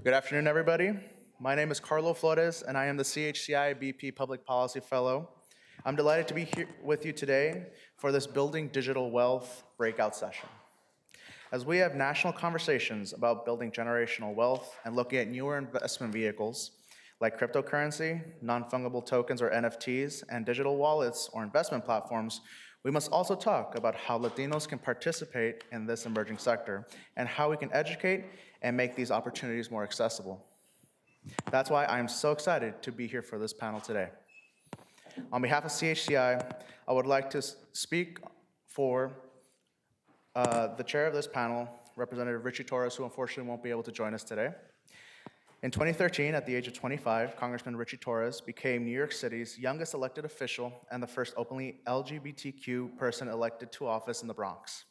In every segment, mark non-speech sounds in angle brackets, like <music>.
Good afternoon, everybody. My name is Carlo Flores, and I am the CHCI BP Public Policy Fellow. I'm delighted to be here with you today for this Building Digital Wealth breakout session. As we have national conversations about building generational wealth and looking at newer investment vehicles like cryptocurrency, non-fungible tokens or NFTs, and digital wallets or investment platforms, we must also talk about how Latinos can participate in this emerging sector and how we can educate and make these opportunities more accessible. That's why I am so excited to be here for this panel today. On behalf of CHCI, I would like to speak for uh, the chair of this panel, Representative Richie Torres, who unfortunately won't be able to join us today. In 2013, at the age of 25, Congressman Richie Torres became New York City's youngest elected official and the first openly LGBTQ person elected to office in the Bronx.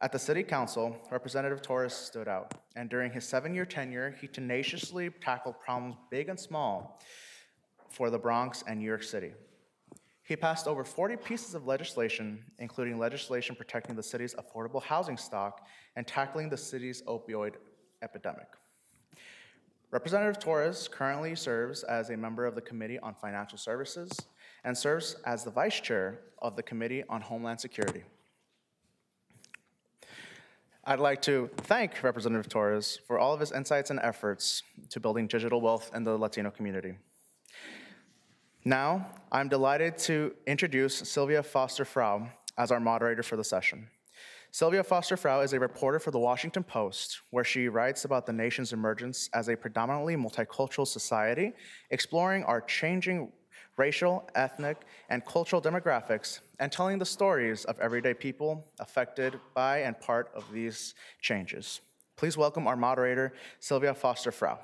At the City Council, Representative Torres stood out, and during his seven year tenure, he tenaciously tackled problems big and small for the Bronx and New York City. He passed over 40 pieces of legislation, including legislation protecting the city's affordable housing stock and tackling the city's opioid epidemic. Representative Torres currently serves as a member of the Committee on Financial Services and serves as the vice chair of the Committee on Homeland Security. I'd like to thank Representative Torres for all of his insights and efforts to building digital wealth in the Latino community. Now, I'm delighted to introduce Silvia Foster Frau as our moderator for the session. Silvia Foster Frau is a reporter for the Washington Post, where she writes about the nation's emergence as a predominantly multicultural society, exploring our changing racial, ethnic, and cultural demographics, and telling the stories of everyday people affected by and part of these changes. Please welcome our moderator, Silvia Foster Frau.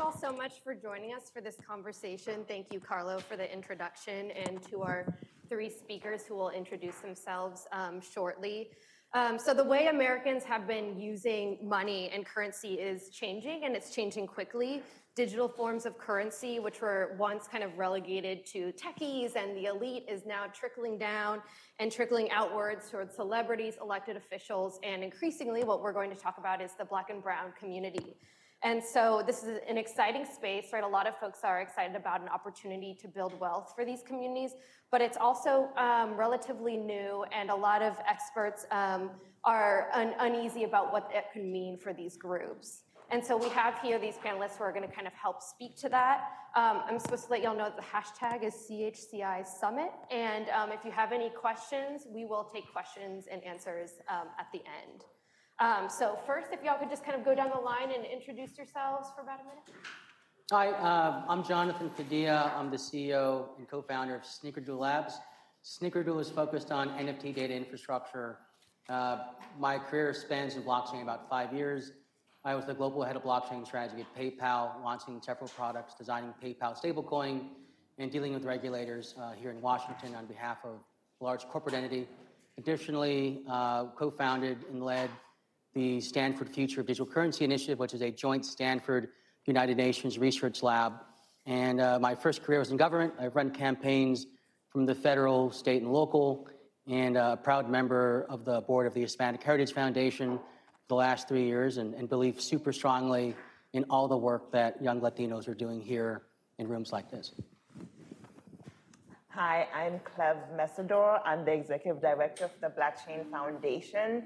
all so much for joining us for this conversation. Thank you, Carlo, for the introduction, and to our three speakers who will introduce themselves um, shortly. Um, so the way Americans have been using money and currency is changing, and it's changing quickly. Digital forms of currency, which were once kind of relegated to techies and the elite, is now trickling down and trickling outwards towards celebrities, elected officials, and increasingly what we're going to talk about is the black and brown community. And so this is an exciting space, right? A lot of folks are excited about an opportunity to build wealth for these communities, but it's also um, relatively new, and a lot of experts um, are un uneasy about what it can mean for these groups. And so we have here these panelists who are going to kind of help speak to that. Um, I'm supposed to let y'all know that the hashtag is CHCI Summit. And um, if you have any questions, we will take questions and answers um, at the end. Um, so first, if y'all could just kind of go down the line and introduce yourselves for about a minute. Hi, uh, I'm Jonathan Padilla. I'm the CEO and co-founder of Snickerdoodle Labs. Sneakerdo is focused on NFT data infrastructure. Uh, my career spans in blockchain about five years. I was the global head of blockchain strategy at PayPal, launching several products, designing PayPal stablecoin, and dealing with regulators uh, here in Washington on behalf of a large corporate entity. Additionally, uh, co-founded and led the Stanford Future of Digital Currency Initiative, which is a joint Stanford United Nations research lab. And uh, my first career was in government. I've run campaigns from the federal, state, and local, and a proud member of the board of the Hispanic Heritage Foundation for the last three years, and, and believe super strongly in all the work that young Latinos are doing here in rooms like this. Hi, I'm Cleve Mesidor. I'm the executive director of the Blockchain Foundation.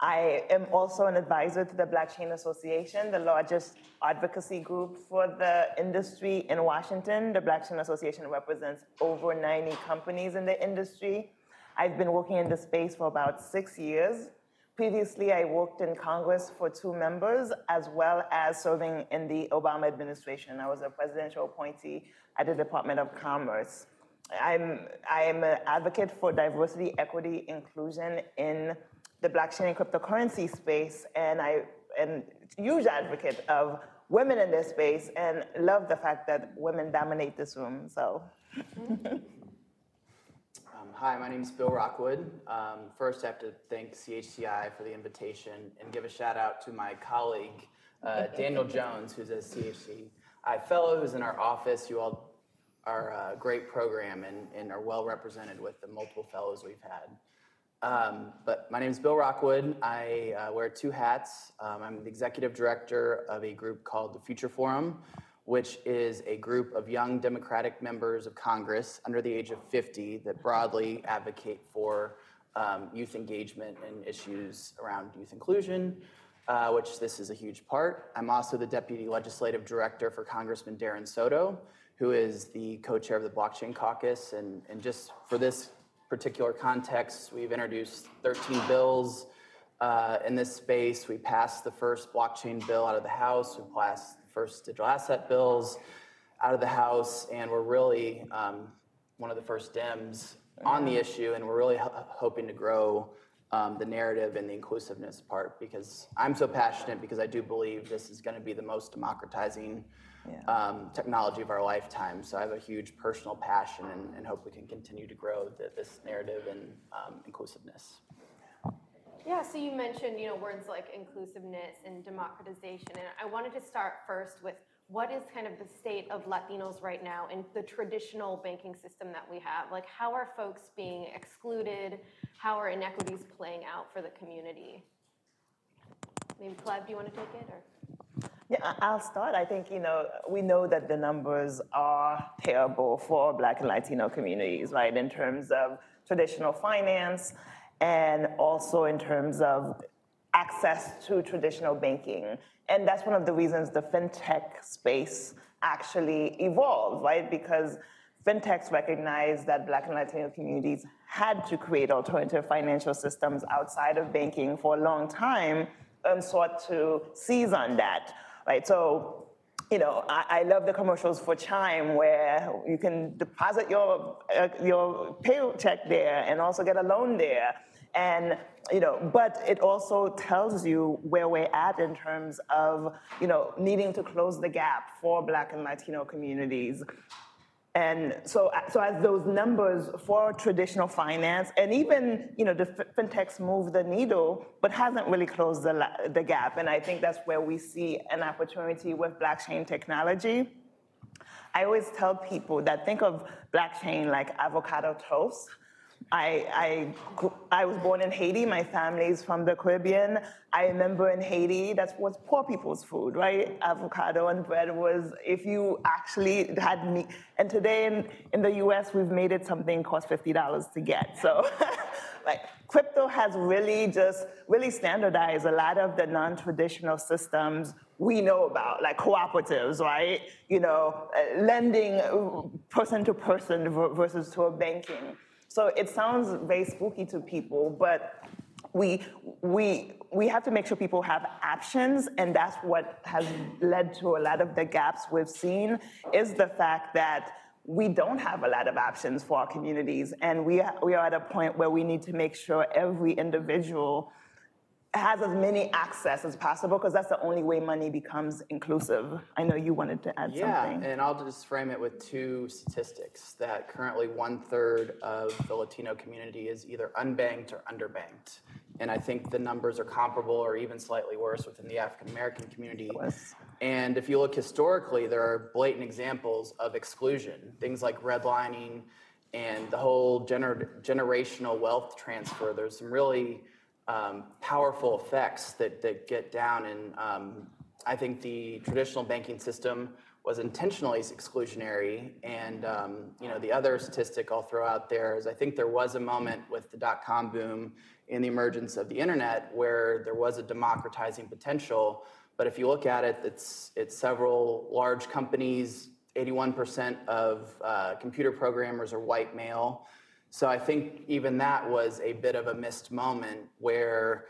I am also an advisor to the Blockchain Association, the largest advocacy group for the industry in Washington. The Blockchain Association represents over 90 companies in the industry. I've been working in the space for about six years. Previously, I worked in Congress for two members, as well as serving in the Obama administration. I was a presidential appointee at the Department of Commerce. I'm, I am an advocate for diversity, equity, inclusion in the blockchain and cryptocurrency space, and I am a huge advocate of women in this space and love the fact that women dominate this room, so. <laughs> um, hi, my name is Bill Rockwood. Um, first, I have to thank CHCI for the invitation and give a shout out to my colleague, uh, <laughs> Daniel Jones, who's a CHCI fellow who's in our office. You all are a great program and, and are well represented with the multiple fellows we've had. Um, but my name is Bill Rockwood. I uh, wear two hats. Um, I'm the executive director of a group called the Future Forum, which is a group of young Democratic members of Congress under the age of 50 that broadly advocate for um, youth engagement and issues around youth inclusion, uh, which this is a huge part. I'm also the deputy legislative director for Congressman Darren Soto, who is the co-chair of the Blockchain Caucus. And, and just for this particular context, we've introduced 13 bills uh, in this space. We passed the first blockchain bill out of the House. We passed the first digital asset bills out of the House, and we're really um, one of the first Dems on the issue, and we're really ho- hoping to grow um, the narrative and the inclusiveness part because I'm so passionate because I do believe this is going to be the most democratizing um, technology of our lifetime. So I have a huge personal passion and, and hope we can continue to grow the, this narrative and um, inclusiveness. Yeah, so you mentioned, you know, words like inclusiveness and democratization, and I wanted to start first with what is kind of the state of Latinos right now in the traditional banking system that we have? Like, how are folks being excluded? How are inequities playing out for the community? Maybe Clive, do you want to take it, or? Yeah, I'll start. I think, you know, we know that the numbers are terrible for Black and Latino communities, right? In terms of traditional finance and also in terms of access to traditional banking. And that's one of the reasons the fintech space actually evolved, right? Because fintechs recognized that Black and Latino communities had to create alternative financial systems outside of banking for a long time and sought to seize on that, right? So, you know, I, I love the commercials for Chime where you can deposit your uh, your paycheck there and also get a loan there, and you know, but it also tells you where we're at in terms of you know needing to close the gap for Black and Latino communities. And so, so as those numbers for traditional finance, and even you know the fintechs move the needle, but hasn't really closed the, the gap. And I think that's where we see an opportunity with blockchain technology. I always tell people that think of blockchain like avocado toast. I, I, I was born in Haiti. My family's from the Caribbean. I remember in Haiti, that was poor people's food, right? Avocado and bread was, if you actually had meat. And today in, in the US, we've made it something cost $50 to get. So, <laughs> like, crypto has really just really standardized a lot of the non-traditional systems we know about, like cooperatives, right? You know, uh, lending uh, person to person versus to a banking. So it sounds very spooky to people, but we, we, we have to make sure people have options, and that's what has led to a lot of the gaps we've seen, is the fact that we don't have a lot of options for our communities, and we, we are at a point where we need to make sure every individual has as many access as possible, because that's the only way money becomes inclusive. I know you wanted to add Yeah, something. and I'll just frame it with two statistics that currently one third of the Latino community is either unbanked or underbanked. And I think the numbers are comparable or even slightly worse within the African American community. And if you look historically, there are blatant examples of exclusion, things like redlining and the whole gener- generational wealth transfer. There's some really um, powerful effects that, that get down. And um, I think the traditional banking system was intentionally exclusionary. And um, you know, the other statistic I'll throw out there is I think there was a moment with the dot-com boom and the emergence of the internet where there was a democratizing potential. But if you look at it, it's, it's several large companies, 81% of uh, computer programmers are white male. So I think even that was a bit of a missed moment where,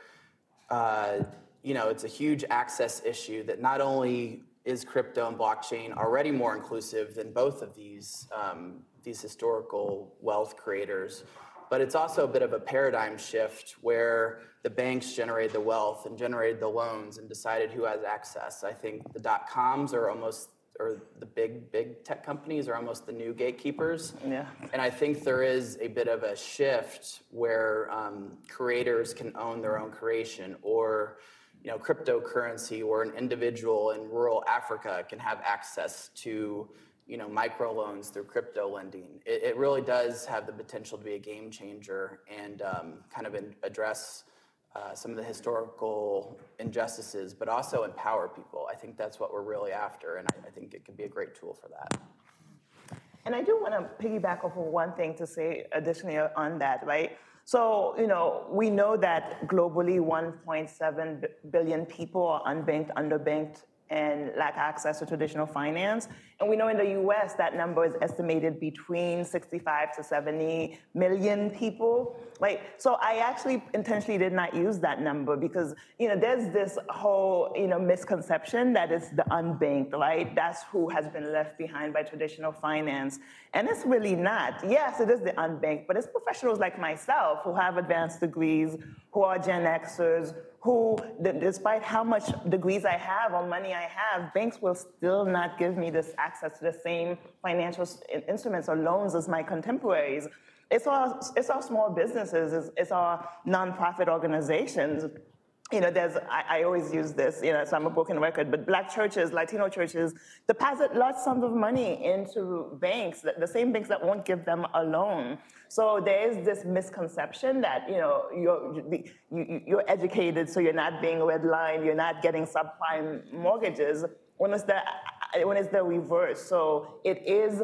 uh, you know, it's a huge access issue that not only is crypto and blockchain already more inclusive than both of these, um, these historical wealth creators, but it's also a bit of a paradigm shift where the banks generated the wealth and generated the loans and decided who has access. I think the dot coms are almost, or the big, big tech companies are almost the new gatekeepers. Yeah. And I think there is a bit of a shift where um, creators can own their own creation, or you know, cryptocurrency, or an individual in rural Africa can have access to you know, microloans through crypto lending. It, it really does have the potential to be a game changer and um, kind of in, address uh, some of the historical injustices, but also empower people. I think that's what we're really after, and I, I think it could be a great tool for that. And I do want to piggyback off of one thing to say additionally on that, right? So, you know, we know that globally 1.7 billion people are unbanked, underbanked, and lack access to traditional finance. And we know in the US that number is estimated between 65 to 70 million people. Right? So I actually intentionally did not use that number because you know there's this whole you know misconception that it's the unbanked, right? That's who has been left behind by traditional finance. And it's really not. Yes, it is the unbanked, but it's professionals like myself who have advanced degrees, who are Gen Xers, who, despite how much degrees I have or money I have, banks will still not give me this access to the same financial instruments or loans as my contemporaries. It's our, it's our small businesses, it's, it's our nonprofit organizations you know, there's, I, I, always use this, you know, so I'm a broken record, but black churches, Latino churches deposit large sums of money into banks, the, the same banks that won't give them a loan. So there is this misconception that, you know, you're, you, you're educated, so you're not being redlined, you're not getting subprime mortgages, when it's the, when it's the reverse. So it is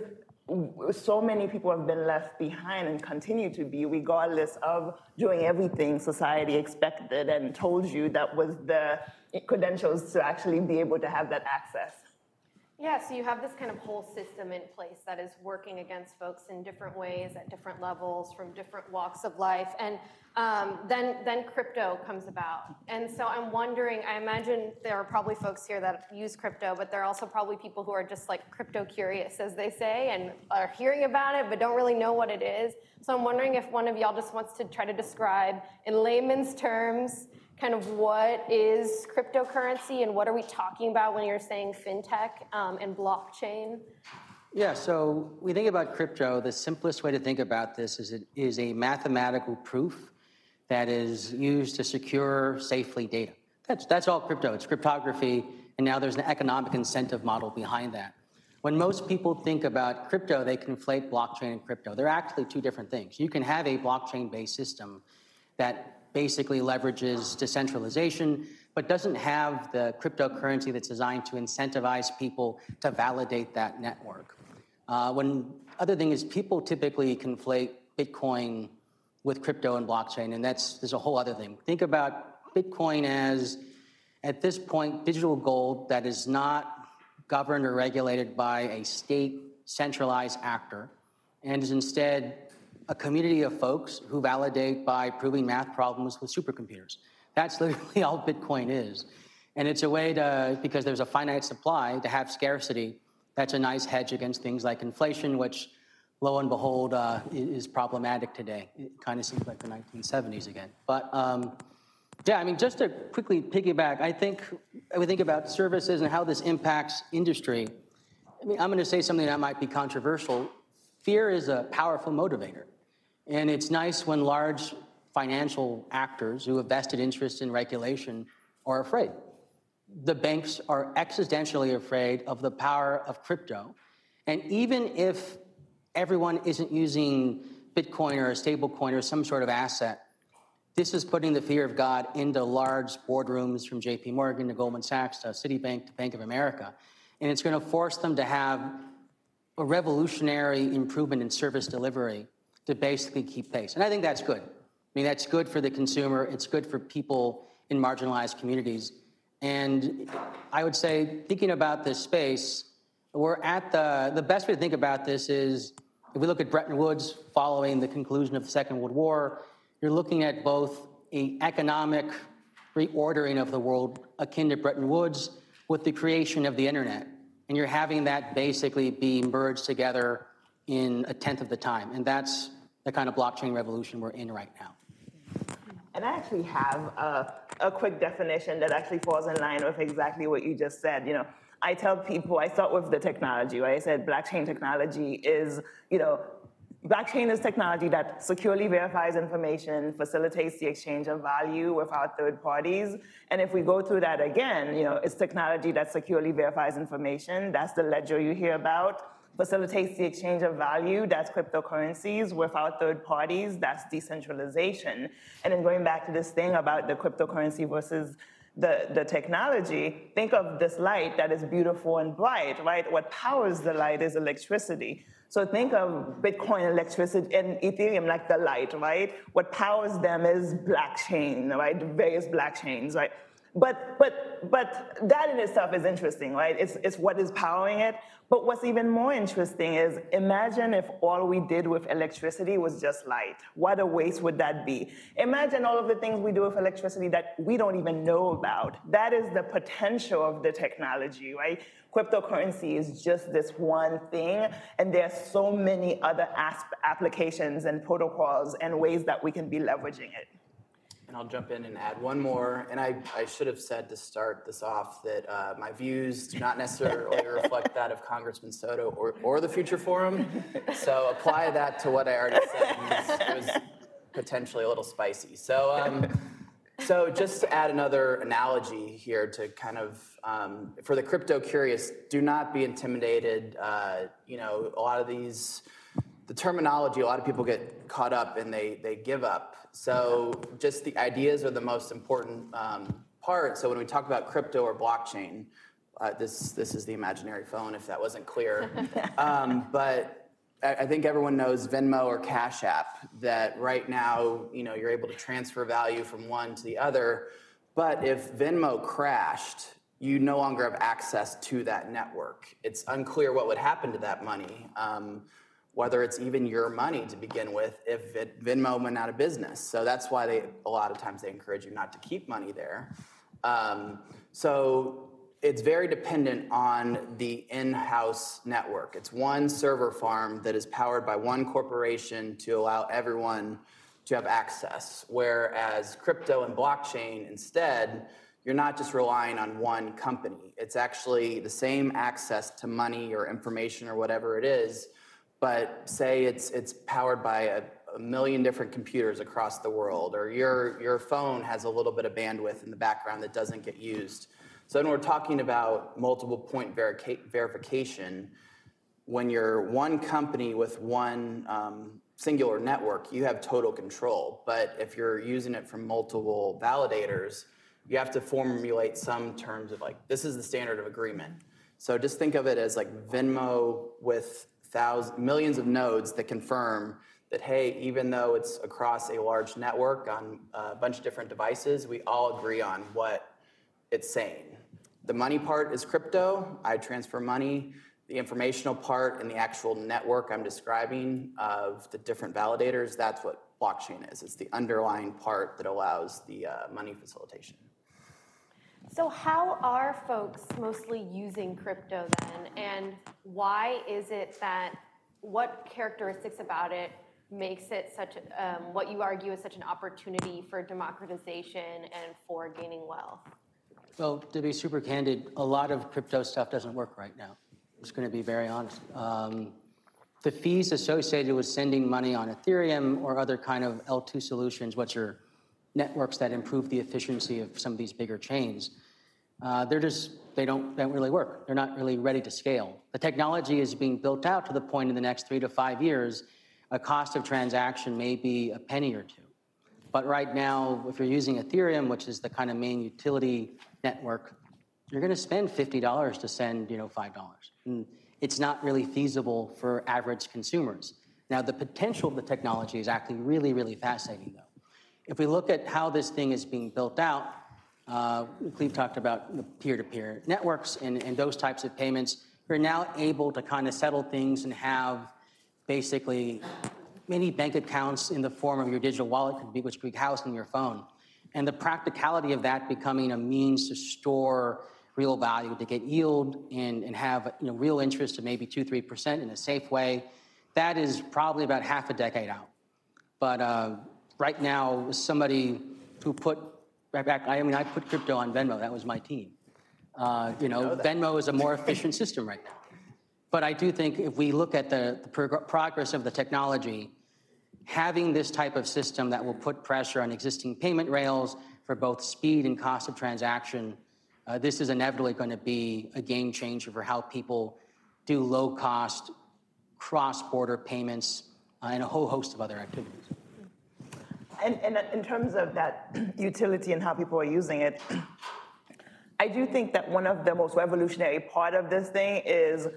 so many people have been left behind and continue to be, regardless of doing everything society expected and told you that was the credentials to actually be able to have that access. Yeah, so you have this kind of whole system in place that is working against folks in different ways at different levels from different walks of life. And um, then, then crypto comes about. And so I'm wondering, I imagine there are probably folks here that use crypto, but there are also probably people who are just like crypto curious, as they say, and are hearing about it, but don't really know what it is. So I'm wondering if one of y'all just wants to try to describe in layman's terms kind of what is cryptocurrency and what are we talking about when you're saying fintech um, and blockchain? Yeah, so we think about crypto, the simplest way to think about this is it is a mathematical proof that is used to secure safely data. That's, that's all crypto, it's cryptography, and now there's an economic incentive model behind that. When most people think about crypto, they conflate blockchain and crypto. They're actually two different things. You can have a blockchain based system that basically leverages decentralization, but doesn't have the cryptocurrency that's designed to incentivize people to validate that network. Uh, when other thing is people typically conflate Bitcoin with crypto and blockchain, and that's there's a whole other thing. Think about Bitcoin as at this point digital gold that is not governed or regulated by a state centralized actor and is instead a community of folks who validate by proving math problems with supercomputers. That's literally <laughs> all Bitcoin is. And it's a way to, because there's a finite supply, to have scarcity. That's a nice hedge against things like inflation, which lo and behold uh, is problematic today. It kind of seems like the 1970s again. But um, yeah, I mean, just to quickly piggyback, I think we think about services and how this impacts industry. I mean, I'm going to say something that might be controversial. Fear is a powerful motivator. And it's nice when large financial actors who have vested interest in regulation are afraid. The banks are existentially afraid of the power of crypto. And even if everyone isn't using Bitcoin or a stablecoin or some sort of asset, this is putting the fear of God into large boardrooms from JP Morgan to Goldman Sachs to Citibank to Bank of America. And it's going to force them to have a revolutionary improvement in service delivery to basically keep pace. And I think that's good. I mean, that's good for the consumer, it's good for people in marginalized communities. And I would say, thinking about this space, we're at the, the best way to think about this is if we look at Bretton Woods following the conclusion of the Second World War, you're looking at both an economic reordering of the world akin to Bretton Woods with the creation of the internet. And you're having that basically be merged together in a tenth of the time. And that's the kind of blockchain revolution we're in right now. And I actually have a, a quick definition that actually falls in line with exactly what you just said. You know, I tell people, I start with the technology, right? I said blockchain technology is, you know, blockchain is technology that securely verifies information, facilitates the exchange of value without third parties. And if we go through that again, you know, it's technology that securely verifies information. That's the ledger you hear about facilitates the exchange of value, that's cryptocurrencies, without third parties, that's decentralization. And then going back to this thing about the cryptocurrency versus the, the technology, think of this light that is beautiful and bright, right? What powers the light is electricity. So think of Bitcoin electricity and Ethereum like the light, right? What powers them is blockchain, right? Various blockchains, right? But, but, but that in itself is interesting, right? It's, it's what is powering it. But what's even more interesting is imagine if all we did with electricity was just light. What a waste would that be? Imagine all of the things we do with electricity that we don't even know about. That is the potential of the technology, right? Cryptocurrency is just this one thing, and there's so many other applications and protocols and ways that we can be leveraging it. And I'll jump in and add one more. And I, I should have said to start this off that uh, my views do not necessarily reflect that of Congressman Soto or, or the Future Forum. So apply that to what I already said. It was, it was potentially a little spicy. So, um, so just to add another analogy here to kind of, um, for the crypto curious, do not be intimidated. Uh, you know, a lot of these, the terminology, a lot of people get caught up and they, they give up. So just the ideas are the most important um, part. So when we talk about crypto or blockchain, uh, this, this is the imaginary phone if that wasn't clear. <laughs> um, but I I think everyone knows Venmo or Cash App, that right now, you know, you're able to transfer value from one to the other. But if Venmo crashed, you no longer have access to that network. It's unclear what would happen to that money, um, whether it's even your money to begin with if it, Venmo went out of business. So that's why they, a lot of times they encourage you not to keep money there. Um, so it's very dependent on the in-house network. It's one server farm that is powered by one corporation to allow everyone to have access. Whereas crypto and blockchain, instead, you're not just relying on one company. It's actually the same access to money or information or whatever it is, but say it's it's powered by a, a million different computers across the world, or your your phone has a little bit of bandwidth in the background that doesn't get used. So when we're talking about multiple point verica- verification, when you're one company with one um, singular network, you have total control. But if you're using it from multiple validators, you have to formulate some terms of like, this is the standard of agreement. So just think of it as like Venmo with thousands, millions of nodes that confirm that, hey, even though it's across a large network on a bunch of different devices, we all agree on what it's saying. The money part is crypto. I transfer money. The informational part and the actual network I'm describing of the different validators, that's what blockchain is. It's the underlying part that allows the uh, money facilitation. So how are folks mostly using crypto then? And why is it that, what characteristics about it makes it such, um, what you argue is such an opportunity for democratization and for gaining wealth? Well, to be super candid, a lot of crypto stuff doesn't work right now. I'm just going to be very honest. Um, the fees associated with sending money on Ethereum or other kind of L2 solutions, which are networks that improve the efficiency of some of these bigger chains, uh, they're just they don't they don't really work. They're not really ready to scale. The technology is being built out to the point in the next three to five years, a cost of transaction may be a penny or two. But right now, if you're using Ethereum, which is the kind of main utility network, you're going to spend $50 to send, you know, $5. And it's not really feasible for average consumers. Now, the potential of the technology is actually really, really fascinating, though. If we look at how this thing is being built out, uh, Cleve talked about the peer-to-peer networks and, and those types of payments. We're now able to kind of settle things and have basically many bank accounts in the form of your digital wallet, be, which could be housed in your phone. And the practicality of that becoming a means to store real value, to get yield and, and have you know, real interest of maybe 2 3% in a safe way, that is probably about half a decade out. But uh, right now, as somebody who put, right back, I mean, I put crypto on Venmo, that was my team. Uh, you know, Venmo is a more efficient system right now. But I do think if we look at the, the prog- progress of the technology, having this type of system that will put pressure on existing payment rails for both speed and cost of transaction, uh, this is inevitably going to be a game changer for how people do low cost cross-border payments, uh, and a whole host of other activities. And, in terms of that <clears throat> utility and how people are using it, I do think that one of the most revolutionary part of this thing is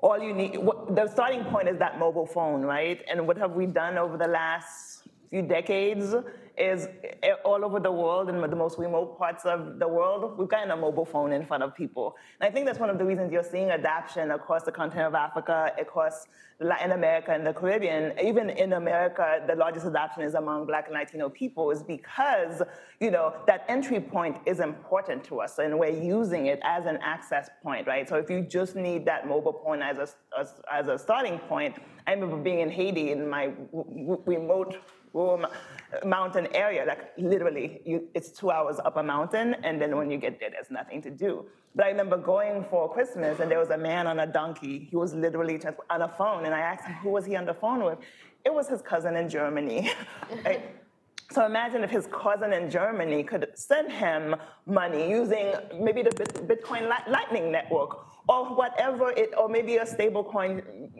all you need, the starting point is that mobile phone, right? And what have we done over the last few decades is eh, all over the world in the most remote parts of the world, we've gotten a mobile phone in front of people. And I think that's one of the reasons you're seeing adoption across the continent of Africa, across Latin America and the Caribbean. Even in America, the largest adoption is among Black and Latino people, is because you know that entry point is important to us, and we're using it as an access point, right? So if you just need that mobile phone as a, as, as a starting point, I remember being in Haiti in my remote rural mountain area, like literally, you, it's two hours up a mountain, and then when you get there, there's nothing to do. But I remember going for Christmas, and there was a man on a donkey. He was literally on a phone, and I asked him who was he on the phone with. It was his cousin in Germany. <laughs> right? So imagine if his cousin in Germany could send him money using maybe the Bitcoin Lightning Network or whatever it, or maybe a stablecoin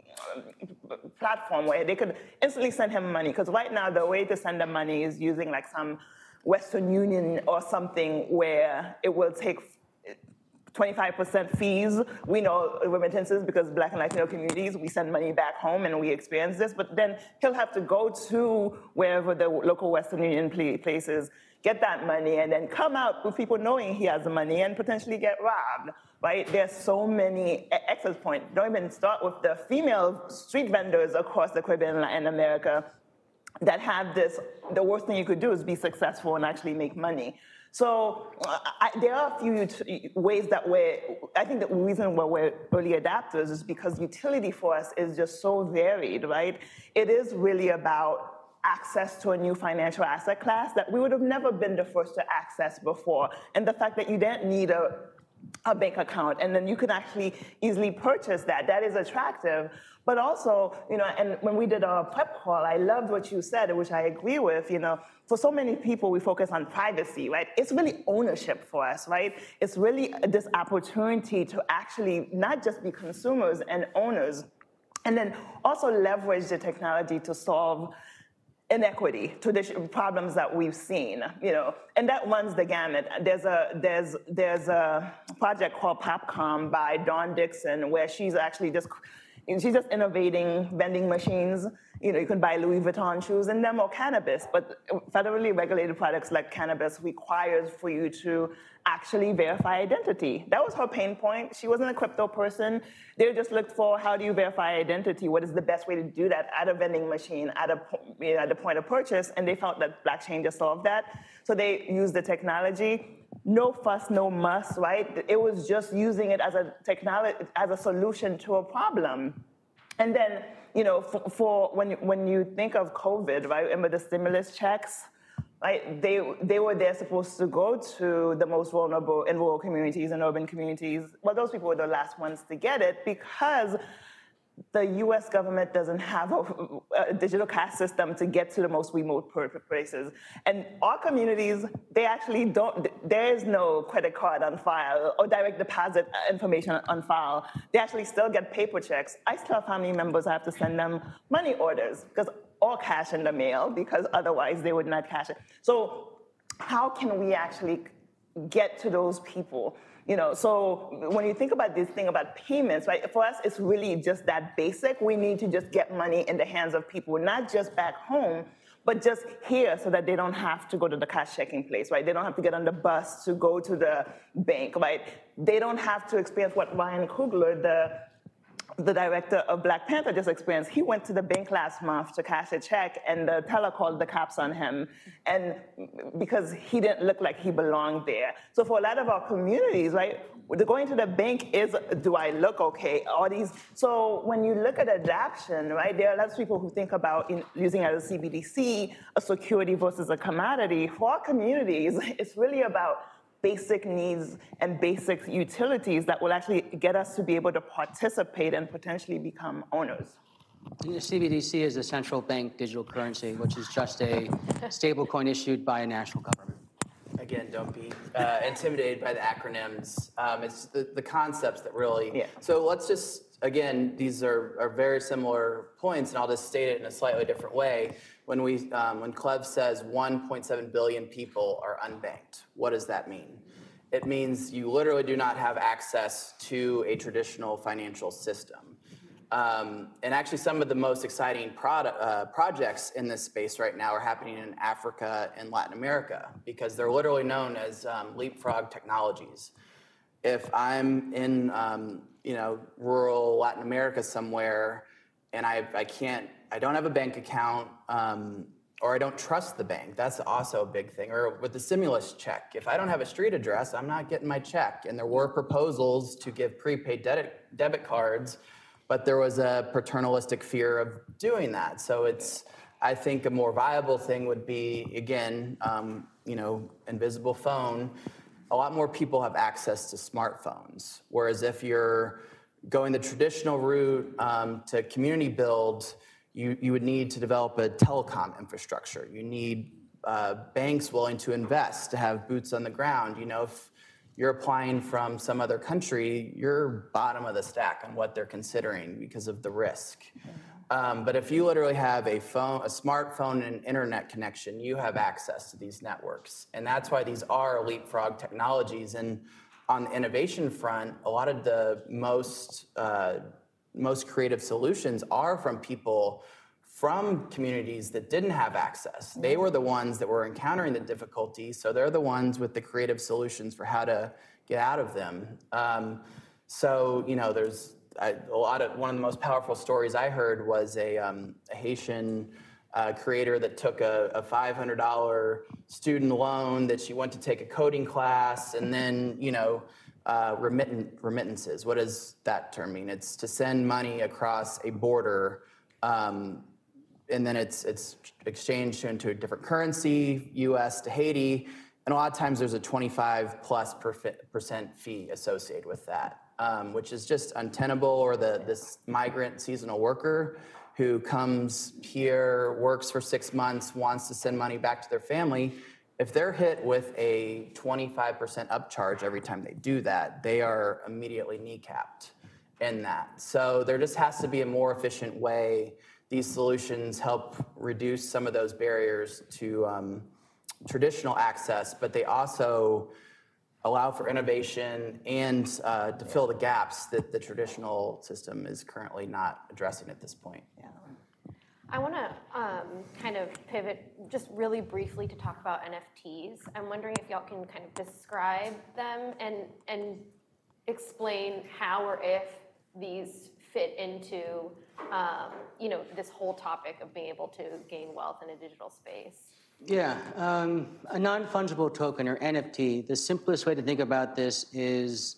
platform where they could instantly send him money. Because right now the way to send them money is using like some Western Union or something where it will take 25% fees. We know remittances because Black and Latino communities, we send money back home and we experience this, but then he'll have to go to wherever the local Western Union places, get that money, and then come out with people knowing he has the money and potentially get robbed, right? There's so many access points. Don't even start with the female street vendors across the Caribbean and America that have this, the worst thing you could do is be successful and actually make money. So I, there are a few ways that we're, I think the reason why we're early adapters is because utility for us is just so varied, right? It is really about access to a new financial asset class that we would have never been the first to access before. And the fact that you didn't need a, a bank account and then you can actually easily purchase that, that is attractive. But also, you know, and when we did our prep call, I loved what you said, which I agree with, you know, for so many people, we focus on privacy, right? It's really ownership for us, right? It's really this opportunity to actually not just be consumers and owners, and then also leverage the technology to solve inequity, traditional problems that we've seen, you know, and that runs the gamut. There's a there's there's a project called Popcom by Dawn Dickson where she's actually just she's just innovating vending machines you know, you can buy Louis Vuitton shoes and them or cannabis, but federally regulated products like cannabis requires for you to actually verify identity. That was her pain point. She wasn't a crypto person. They just looked for how do you verify identity? What is the best way to do that at a vending machine, at a you know, at the point of purchase? And they felt that blockchain just solved that. So they used the technology. No fuss, no muss, right? It was just using it as a technology, as a solution to a problem. And then you know, for, for, when, when you think of COVID, right, remember the stimulus checks, right? They, they were there supposed to go to the most vulnerable in rural communities and urban communities. Well, those people were the last ones to get it because the US government doesn't have a, a, digital cash system to get to the most remote places. And our communities, they actually don't, there is no credit card on file or direct deposit information on file. They actually still get paper checks. I still have family members, I have to send them money orders because or cash in the mail because otherwise they would not cash it. So how can we actually get to those people? You know, so when you think about this thing about payments, right, for us, it's really just that basic. We need to just get money in the hands of people, not just back home, but just here so that they don't have to go to the cash checking place, right? They don't have to get on the bus to go to the bank, right? They don't have to experience what Ryan Coogler, the the director of Black Panther just experienced. He went to the bank last month to cash a check, and the teller called the cops on him, and because he didn't look like he belonged there. So for a lot of our communities, right, going to the bank is, do I look okay? All these. So when you look at adoption, right, there are lots of people who think about in, using as a CBDC, a security versus a commodity. For our communities, <laughs> it's really about basic needs and basic utilities that will actually get us to be able to participate and potentially become owners. The CBDC is a central bank digital currency, which is just a stablecoin issued by a national government. Again, don't be uh, intimidated by the acronyms. Um, it's the, the concepts that really. Yeah. So let's just again, these are, are very similar points, and I'll just state it in a slightly different way. When we, um, when Cleve says 1.7 billion people are unbanked, what does that mean? It means you literally do not have access to a traditional financial system. Um, and actually, some of the most exciting product, uh, projects in this space right now are happening in Africa and Latin America because they're literally known as um, leapfrog technologies. If I'm in, um, you know, rural Latin America somewhere, and I, I can't, I don't have a bank account, um, or I don't trust the bank. That's also a big thing. Or with the stimulus check, if I don't have a street address, I'm not getting my check. And there were proposals to give prepaid debit, debit cards but there was a paternalistic fear of doing that. So it's, I think a more viable thing would be, again, um, you know, invisible phone. A lot more people have access to smartphones. Whereas if you're going the traditional route um, to community build, you, you would need to develop a telecom infrastructure. You need uh, banks willing to invest, to have boots on the ground. You know, if you're applying from some other country, you're bottom of the stack on what they're considering because of the risk. Um, but if you literally have a phone, a smartphone, and an internet connection, you have access to these networks, and that's why these are leapfrog technologies. And on the innovation front, a lot of the most uh, most creative solutions are from people from communities that didn't have access. They were the ones that were encountering the difficulty, so they're the ones with the creative solutions for how to get out of them. Um, so, you know, there's I, a lot of one of the most powerful stories I heard was a, um, a Haitian uh, creator that took a, a $500 student loan that she went to take a coding class, and then, you know, uh, remittances. What does that term mean? It's to send money across a border um, and then it's it's exchanged into a different currency, U.S. to Haiti, and a lot of times there's a 25 plus percent fee associated with that, um, which is just untenable. Or the this migrant seasonal worker who comes here, works for six months, wants to send money back to their family. If they're hit with a 25% upcharge every time they do that, they are immediately kneecapped in that. So there just has to be a more efficient way these solutions help reduce some of those barriers to um, traditional access, but they also allow for innovation and uh, to fill the gaps that the traditional system is currently not addressing at this point. Yeah. I want to um, kind of pivot just really briefly to talk about NFTs. I'm wondering if y'all can kind of describe them and and explain how or if these fit into um, you know, this whole topic of being able to gain wealth in a digital space? Yeah, um, a non-fungible token or NFT, the simplest way to think about this is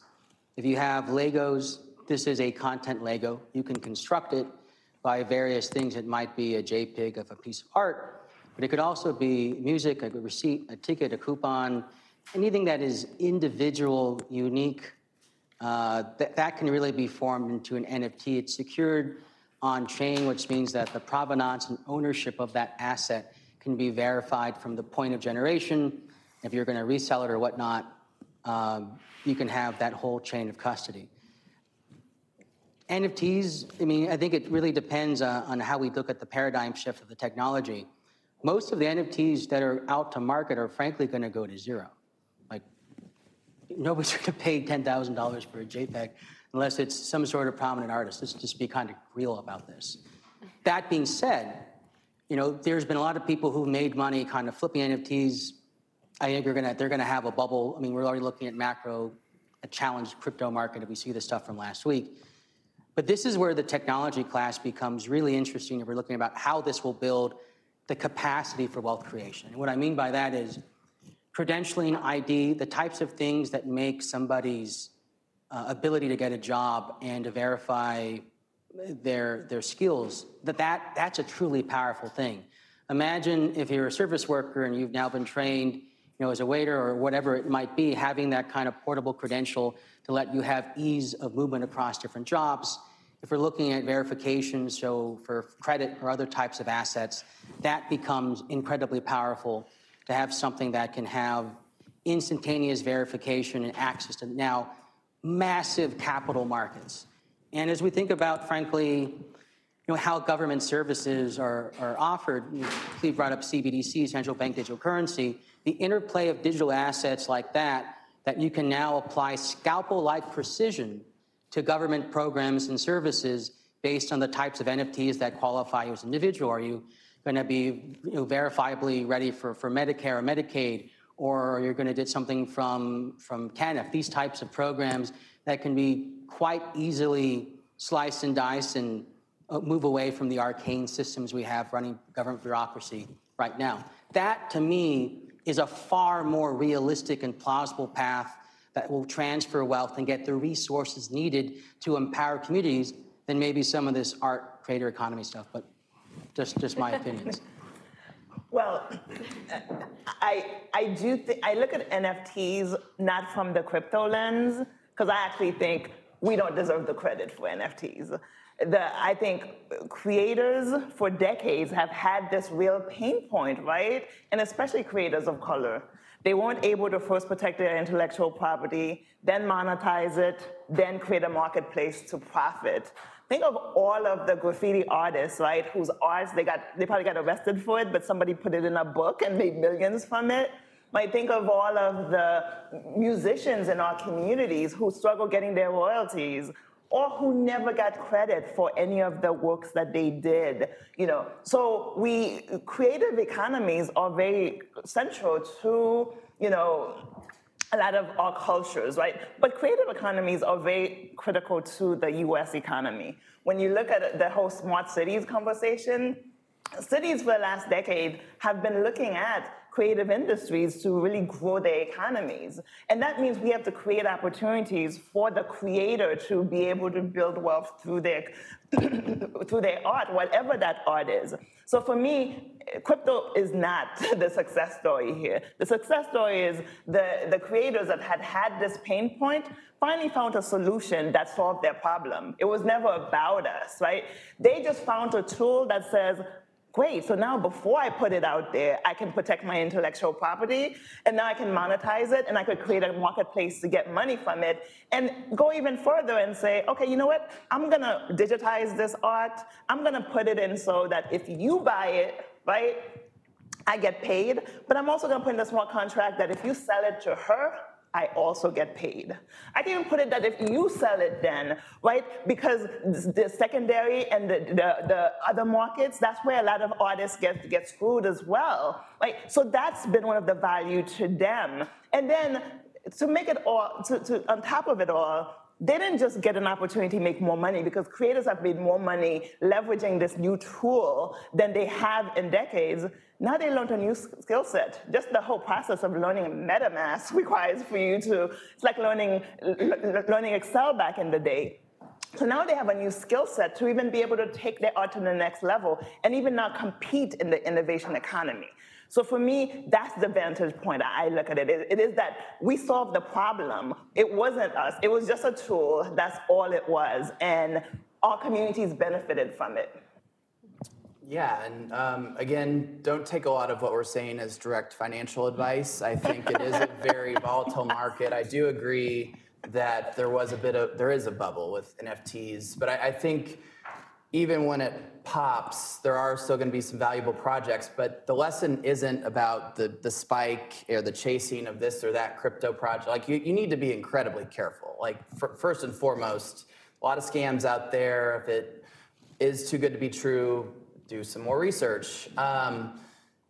if you have Legos, this is a content Lego. You can construct it by various things. It might be a JPEG of a piece of art, but it could also be music, a receipt, a ticket, a coupon, anything that is individual, unique, uh, that, that can really be formed into an NFT. It's secured on chain, which means that the provenance and ownership of that asset can be verified from the point of generation. If you're going to resell it or whatnot, um, you can have that whole chain of custody. NFTs, I mean, I think it really depends uh, on how we look at the paradigm shift of the technology. Most of the NFTs that are out to market are frankly going to go to zero. Like, nobody's <laughs> going to pay $10,000 for a JPEG unless it's some sort of prominent artist. Let's just be kind of real about this. That being said, you know, there's been a lot of people who've made money kind of flipping NFTs. I think they're gonna they're gonna have a bubble. I mean, we're already looking at macro, a challenged crypto market, if we see the stuff from last week. But this is where the technology class becomes really interesting if we're looking about how this will build the capacity for wealth creation. And what I mean by that is credentialing, ID, the types of things that make somebody's uh, ability to get a job and to verify their their skills that, that that's a truly powerful thing imagine if you're a service worker and you've now been trained you know as a waiter or whatever it might be having that kind of portable credential to let you have ease of movement across different jobs if we're looking at verification so for credit or other types of assets that becomes incredibly powerful to have something that can have instantaneous verification and access to now massive capital markets. And as we think about, frankly, you know, how government services are, are offered, Cleve brought up CBDC, central bank digital currency, the interplay of digital assets like that, that you can now apply scalpel-like precision to government programs and services based on the types of NFTs that qualify you as an individual. Are you going to be you know, verifiably ready for, for Medicare or Medicaid, or you're going to get something from, from TANF, these types of programs that can be quite easily sliced and diced and uh, move away from the arcane systems we have running government bureaucracy right now. That, to me, is a far more realistic and plausible path that will transfer wealth and get the resources needed to empower communities than maybe some of this art creator economy stuff. But just, just my opinions. <laughs> Well, I, I do think, I look at NFTs not from the crypto lens, because I actually think we don't deserve the credit for NFTs. The, I think creators for decades have had this real pain point, right? And especially creators of color. They weren't able to first protect their intellectual property, then monetize it, then create a marketplace to profit. Think of all of the graffiti artists, right, whose arts they got, they probably got arrested for it, but somebody put it in a book and made millions from it. Might think of all of the musicians in our communities who struggle getting their royalties, or who never got credit for any of the works that they did. You know, so we creative economies are very central to you know a lot of our cultures, right? But creative economies are very critical to the US economy. When you look at the whole smart cities conversation, cities for the last decade have been looking at creative industries to really grow their economies. And that means we have to create opportunities for the creator to be able to build wealth through their, <coughs> through their art, whatever that art is. So for me, crypto is not <laughs> the success story here. The success story is the, the creators that had had this pain point finally found a solution that solved their problem. It was never about us, right? They just found a tool that says, Great, so now before I put it out there, I can protect my intellectual property, and now I can monetize it, and I could create a marketplace to get money from it, and go even further and say, okay, you know what? I'm gonna digitize this art. I'm gonna put it in so that if you buy it, right, I get paid, but I'm also gonna put in a smart contract that if you sell it to her, I also get paid. I can even put it that if you sell it then, right? Because the secondary and the, the, the, other markets, that's where a lot of artists get, get screwed as well, right? So that's been one of the value to them. And then to make it all, to, to, on top of it all, they didn't just get an opportunity to make more money because creators have made more money leveraging this new tool than they have in decades. Now they learned a new skill set. Just the whole process of learning MetaMask <laughs> requires for you to, it's like learning, learning Excel back in the day. So now they have a new skill set to even be able to take their art to the next level and even now compete in the innovation economy. So for me, that's the vantage point I look at it. it. It is that we solved the problem. It wasn't us. It was just a tool. That's all it was. And our communities benefited from it. Yeah, and um, again, don't take a lot of what we're saying as direct financial advice. I think it is a very <laughs> volatile market. I do agree that there was a bit of, there is a bubble with NFTs, but I, I think even when it pops, there are still going to be some valuable projects. But the lesson isn't about the, the spike or the chasing of this or that crypto project. Like you, you need to be incredibly careful. Like for, first and foremost, a lot of scams out there. If it is too good to be true, do some more research. Um,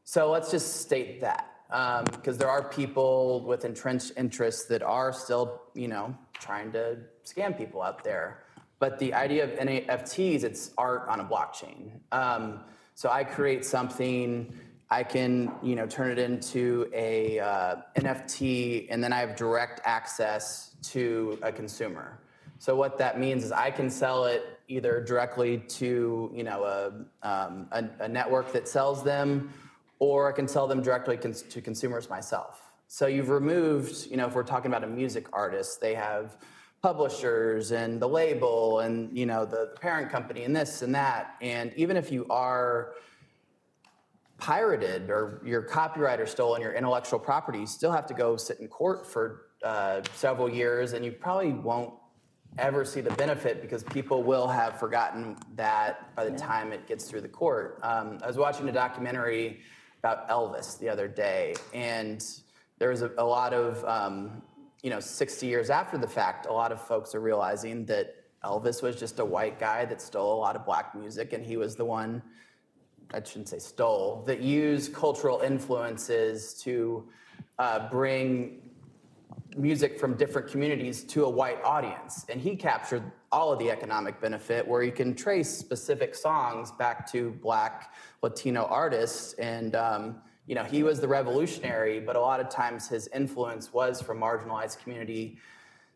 so let's just state that because um, there are people with entrenched interests that are still, you know, trying to scam people out there. But the idea of NFTs, it's art on a blockchain. Um, so I create something, I can you know turn it into a uh, NFT, and then I have direct access to a consumer. So what that means is I can sell it either directly to you know a, um, a, a network that sells them, or I can sell them directly cons- to consumers myself. So you've removed, you know, if we're talking about a music artist, they have publishers and the label and you know the, the parent company and this and that and even if you are pirated or your copyright or stolen your intellectual property you still have to go sit in court for uh, several years and you probably won't ever see the benefit because people will have forgotten that by the time it gets through the court. Um, I was watching a documentary about Elvis the other day, and there was a, a lot of, um, you know, 60 years after the fact, a lot of folks are realizing that Elvis was just a white guy that stole a lot of black music, and he was the one, I shouldn't say stole, that used cultural influences to uh, bring music from different communities to a white audience. And he captured all of the economic benefit where you can trace specific songs back to black Latino artists. And, um, you know, he was the revolutionary, but a lot of times his influence was from marginalized community.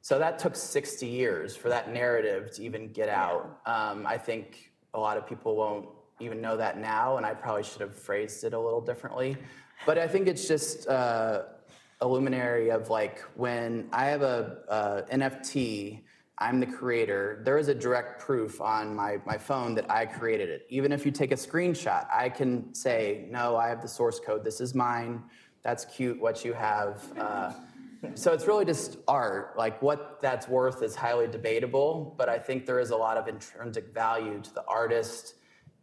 So that took 60 years for that narrative to even get out. Um, I think a lot of people won't even know that now, and I probably should have phrased it a little differently. But I think it's just, uh, a luminary of like when I have a, a NFT, I'm the creator. There is a direct proof on my, my phone that I created it. Even if you take a screenshot, I can say, no, I have the source code. This is mine. That's cute what you have. Uh, so it's really just art. Like what that's worth is highly debatable, but I think there is a lot of intrinsic value to the artist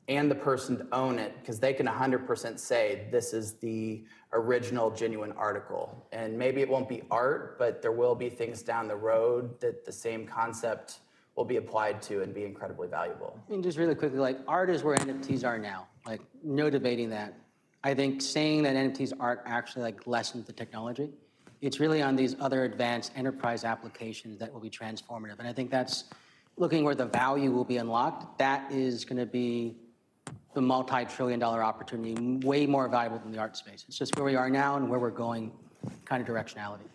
and the person to own it because they can 100% say this is the original genuine article and maybe it won't be art but there will be things down the road that the same concept will be applied to and be incredibly valuable And just really quickly, like art is where NFTs are now. Like no debating that. I think saying that NFTs aren't actually like lessens the technology. It's really on these other advanced enterprise applications that will be transformative. And I think that's looking where the value will be unlocked. That is going to be the multi-trillion dollar opportunity, way more valuable than the art space. It's just where we are now and where we're going, kind of directionality.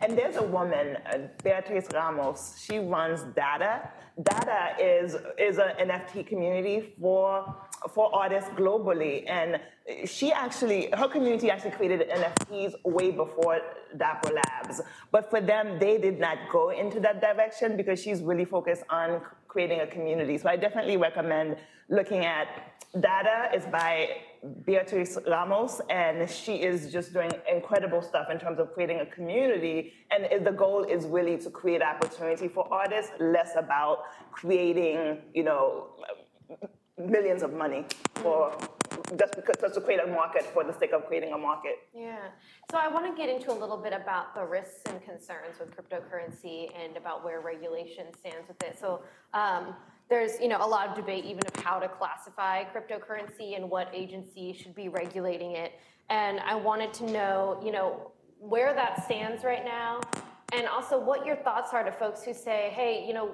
And there's a woman, uh, Beatriz Ramos. She runs Dada. Dada is is an NFT community for for artists globally, and she actually her community actually created NFTs way before Dapper Labs. But for them, they did not go into that direction because she's really focused on creating a community. So I definitely recommend looking at Dada. is by Beatriz Ramos, and she is just doing incredible stuff in terms of creating a community. And the goal is really to create opportunity for artists, less about creating, you know, millions of money for just because just to create a market for the sake of creating a market. Yeah. So I want to get into a little bit about the risks and concerns with cryptocurrency and about where regulation stands with it. So um, there's you know a lot of debate even of how to classify cryptocurrency and what agency should be regulating it. And I wanted to know you know where that stands right now, and also what your thoughts are to folks who say, hey, you know.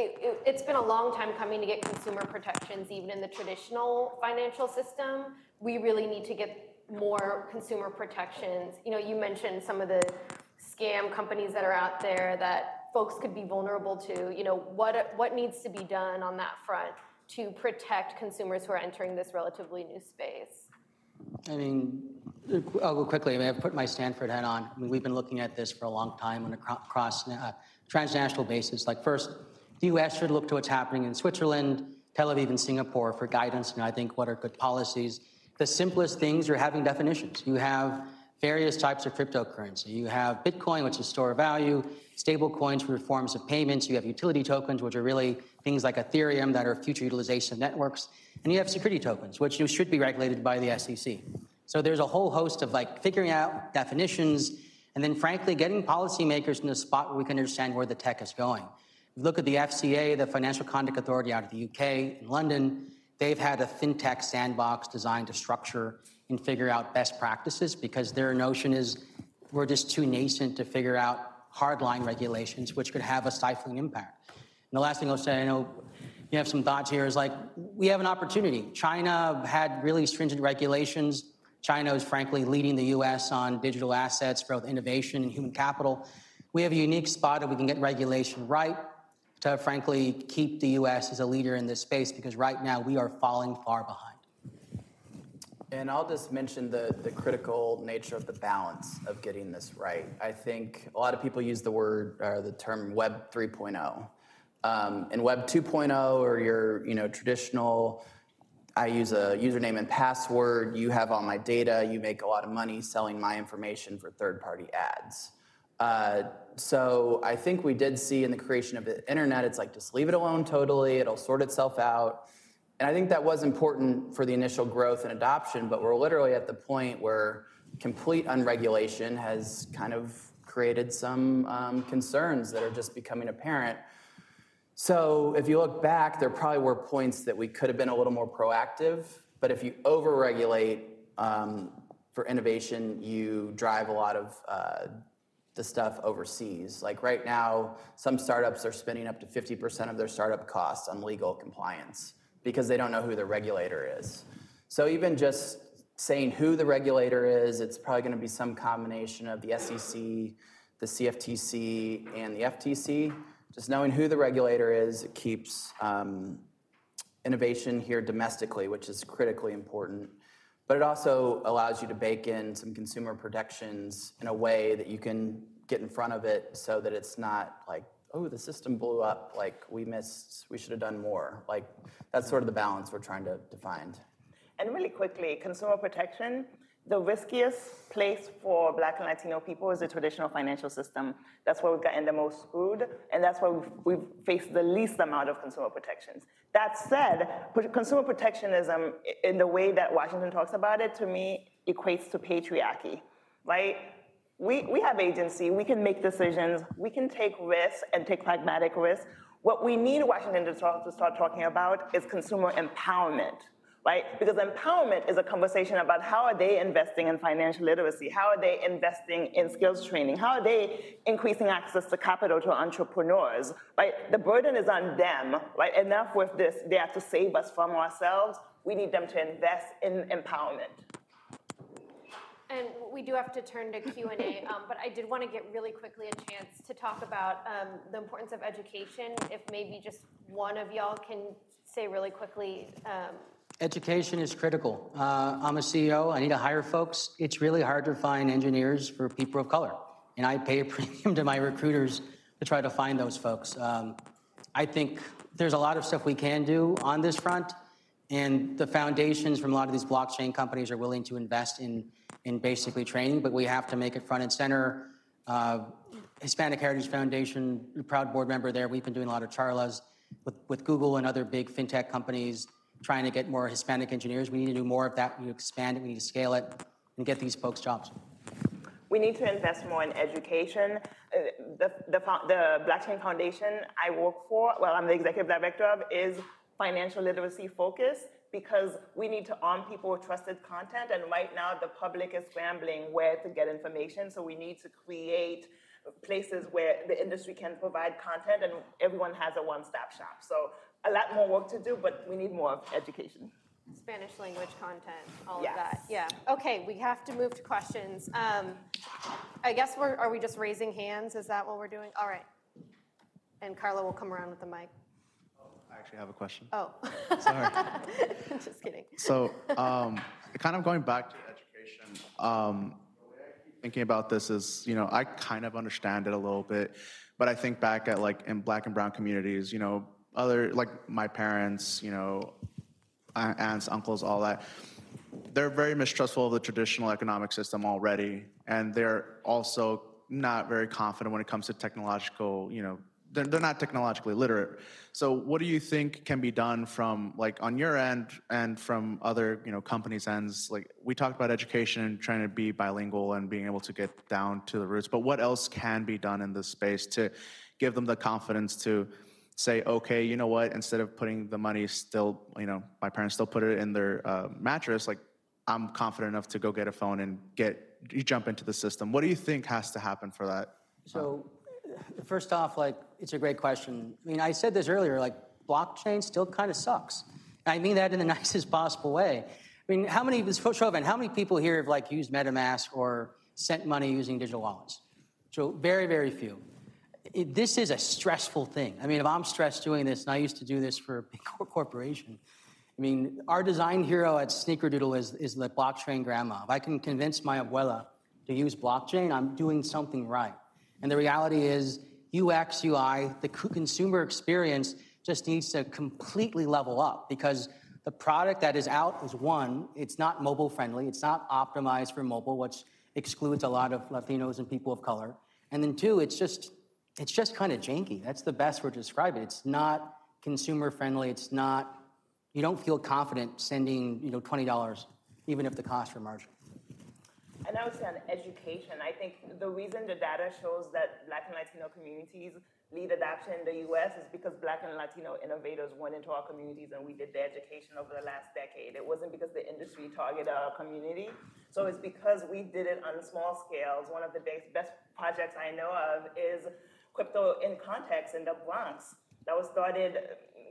It, it, has been a long time coming to get consumer protections, even in the traditional financial system. We really need to get more consumer protections. You know, you mentioned some of the scam companies that are out there that folks could be vulnerable to, you know, what, what needs to be done on that front to protect consumers who are entering this relatively new space? I mean, I'll go quickly. I mean, I've put my Stanford hat on. I mean, we've been looking at this for a long time on a cross uh, transnational basis. Like first, the U.S. should look to what's happening in Switzerland, Tel Aviv, and Singapore for guidance. And I think what are good policies. The simplest things are having definitions. You have various types of cryptocurrency. You have Bitcoin, which is store of value, stable coins for forms of payments. You have utility tokens, which are really things like Ethereum that are future utilization of networks. And you have security tokens, which should be regulated by the SEC. So there's a whole host of like figuring out definitions and then frankly getting policymakers in a spot where we can understand where the tech is going. Look at the FCA, the Financial Conduct Authority out of the UK in London, they've had a fintech sandbox designed to structure and figure out best practices because their notion is we're just too nascent to figure out hardline regulations, which could have a stifling impact. And the last thing I'll say, I know you have some thoughts here, is like we have an opportunity. China had really stringent regulations. China is frankly leading the US on digital assets, both innovation and human capital. We have a unique spot if we can get regulation right to frankly keep the US as a leader in this space because right now we are falling far behind. And I'll just mention the, the critical nature of the balance of getting this right. I think a lot of people use the word or the term Web 3.0. Um, in Web 2.0 or your you know traditional, I use a username and password. You have all my data. You make a lot of money selling my information for third-party ads. Uh, so I think we did see in the creation of the internet, it's like just leave it alone totally, it'll sort itself out. And I think that was important for the initial growth and adoption, but we're literally at the point where complete unregulation has kind of created some um, concerns that are just becoming apparent. So if you look back, there probably were points that we could have been a little more proactive, but if you overregulate um, for innovation, you drive a lot of uh, the stuff overseas. Like right now, some startups are spending up to 50% of their startup costs on legal compliance because they don't know who the regulator is. So even just saying who the regulator is, it's probably going to be some combination of the SEC, the CFTC, and the FTC. Just knowing who the regulator is it keeps um, innovation here domestically, which is critically important. But it also allows you to bake in some consumer protections in a way that you can get in front of it so that it's not like, oh, the system blew up, like we missed, we should have done more. Like that's sort of the balance we're trying to, to find. And really quickly, consumer protection, the riskiest place for Black and Latino people is the traditional financial system. That's where we've gotten the most screwed, and that's where we've, we've faced the least amount of consumer protections. That said, consumer protectionism, in the way that Washington talks about it, to me, equates to patriarchy, right? We, we have agency, we can make decisions, we can take risks and take pragmatic risks. What we need Washington to start, to start talking about is consumer empowerment right? Because empowerment is a conversation about how are they investing in financial literacy? How are they investing in skills training? How are they increasing access to capital to entrepreneurs, right? The burden is on them, right? Enough with this, they have to save us from ourselves. We need them to invest in empowerment. And we do have to turn to Q&A, um, but I did want to get really quickly a chance to talk about um, the importance of education. If maybe just one of y'all can say really quickly um, Education is critical. Uh, I'm a CEO. I need to hire folks. It's really hard to find engineers for people of color, and I pay a <laughs> premium to my recruiters to try to find those folks. Um, I think there's a lot of stuff we can do on this front, and the foundations from a lot of these blockchain companies are willing to invest in in basically training, but we have to make it front and center. Uh, Hispanic Heritage Foundation, proud board member there. We've been doing a lot of charlas with, with Google and other big fintech companies trying to get more Hispanic engineers. We need to do more of that. We need to expand it. We need to scale it and get these folks jobs. We need to invest more in education. Uh, the, the, the Blockchain Foundation I work for, well, I'm the executive director of, is financial literacy focused because we need to arm people with trusted content. And right now, the public is scrambling where to get information. So we need to create places where the industry can provide content and everyone has a one-stop shop. So a lot more work to do, but we need more education. Spanish language content, all yes. of that. Yeah. Okay, we have to move to questions. Um, I guess we're, are we just raising hands? Is that what we're doing? All right. And Carla will come around with the mic. I actually have a question. Oh. <laughs> Sorry. <laughs> just kidding. So, um, kind of going back to education, um, thinking about this is, you know, I kind of understand it a little bit, but I think back at like in black and brown communities, you know, other like my parents, you know, aunts, uncles, all that. They're very mistrustful of the traditional economic system already, and they're also not very confident when it comes to technological, you know, they're, they're not technologically literate. So what do you think can be done from like on your end and from other, you know, companies' ends? Like we talked about education and trying to be bilingual and being able to get down to the roots, but what else can be done in this space to give them the confidence to say, okay, you know what, instead of putting the money still, you know, my parents still put it in their uh, mattress, like I'm confident enough to go get a phone and get, you jump into the system. What do you think has to happen for that? So first off, like, it's a great question. I mean, I said this earlier, like, blockchain still kind of sucks. I mean that in the <laughs> nicest possible way. I mean, how many, of how many people here have like used MetaMask or sent money using digital wallets? So very, very few it, this is a stressful thing. I mean, if I'm stressed doing this, and I used to do this for a big <laughs> corporation, I mean, our design hero at Snickerdoodle is, is the blockchain grandma. If I can convince my abuela to use blockchain, I'm doing something right. And the reality is, UX, UI, the consumer experience just needs to completely level up because the product that is out is one, it's not mobile friendly, it's not optimized for mobile, which excludes a lot of Latinos and people of color. And then two, it's just, it's just kind of janky. That's the best word to describe it. It's not consumer friendly. It's not, you don't feel confident sending, you know, $20, even if the costs are marginal. And I would say on education, I think the reason the data shows that Black and Latino communities lead adoption in the US is because Black and Latino innovators went into our communities and we did the education over the last decade. It wasn't because the industry targeted our community. So it's because we did it on small scales. One of the best projects I know of is Crypto in Context in the Bronx. That was started,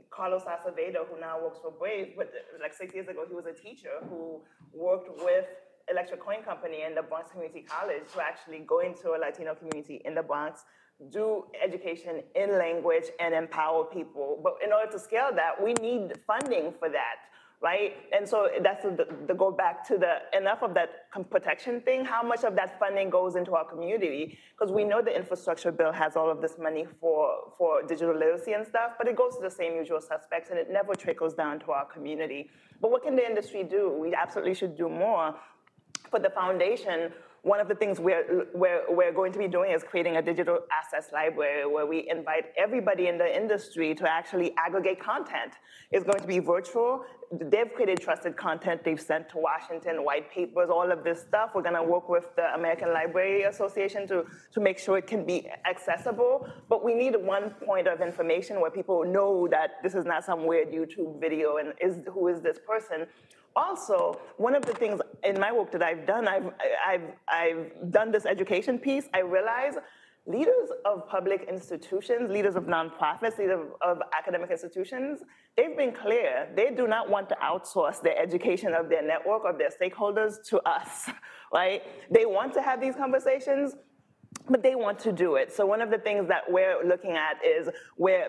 Carlos Acevedo, who now works for Brave, but like six years ago, he was a teacher who worked with Electric Coin Company and the Bronx Community College to actually go into a Latino community in the Bronx, do education in language and empower people. But in order to scale that, we need funding for that, right? And so that's the, the go back to the enough of that protection thing. How much of that funding goes into our community? Because we know the infrastructure bill has all of this money for, for digital literacy and stuff, but it goes to the same usual suspects and it never trickles down to our community. But what can the industry do? We absolutely should do more for the foundation, one of the things we're, we're, we're going to be doing is creating a digital assets library where we invite everybody in the industry to actually aggregate content. It's going to be virtual. They've created trusted content they've sent to Washington, white papers, all of this stuff. We're gonna work with the American Library Association to, to make sure it can be accessible. But we need one point of information where people know that this is not some weird YouTube video and is, who is this person also, one of the things in my work that I've done, I've, I've, I've done this education piece, I realize leaders of public institutions, leaders of nonprofits, leaders of, of academic institutions, they've been clear. They do not want to outsource the education of their network, of their stakeholders to us, <laughs> right? They want to have these conversations, but they want to do it. So one of the things that we're looking at is where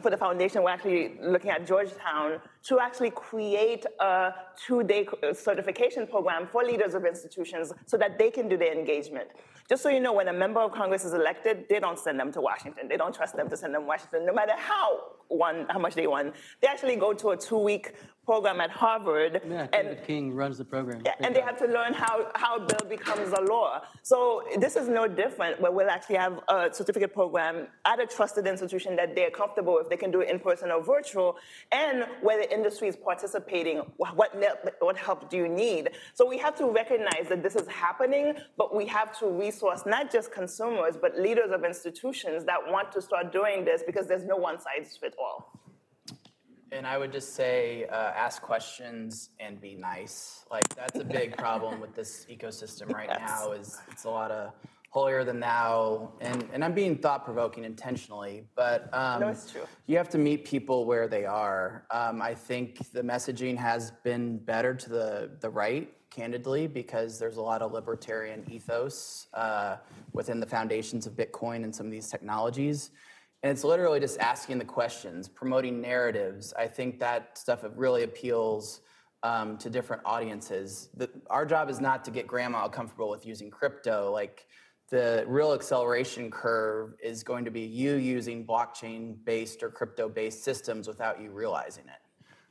for the foundation, we're actually looking at Georgetown to actually create a two-day certification program for leaders of institutions so that they can do their engagement. Just so you know, when a member of Congress is elected, they don't send them to Washington. They don't trust them to send them to Washington, no matter how one, how much they won. They actually go to a two-week program at Harvard. Yeah, and David King runs the program. yeah, and they have to learn how, how a bill becomes a law. So this is no different, where we'll actually have a certificate program at a trusted institution that they're comfortable with. They can do it in person or virtual, and where the industry is participating. What, what help do you need? So we have to recognize that this is happening, but we have to resource not just consumers, but leaders of institutions that want to start doing this because there's no one size fit all. And I would just say, uh, ask questions and be nice. Like that's a big problem with this ecosystem right now. Is it's a lot of holier than thou, and and I'm being thought provoking intentionally, but um, No, it's true. You have to meet people where they are. Um, I think the messaging has been better to the the right, candidly, because there's a lot of libertarian ethos uh, within the foundations of Bitcoin and some of these technologies. And it's literally just asking the questions, promoting narratives. I think that stuff really appeals um, to different audiences. The, our job is not to get grandma comfortable with using crypto. Like the real acceleration curve is going to be you using blockchain-based or crypto-based systems without you realizing it.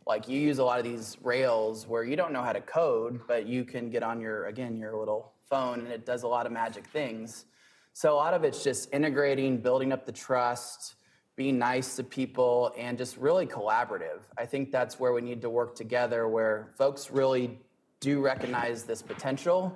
Like you use a lot of these rails where you don't know how to code, but you can get on your again your little phone and it does a lot of magic things. So a lot of it's just integrating, building up the trust, being nice to people, and just really collaborative. I think that's where we need to work together, where folks really do recognize this potential,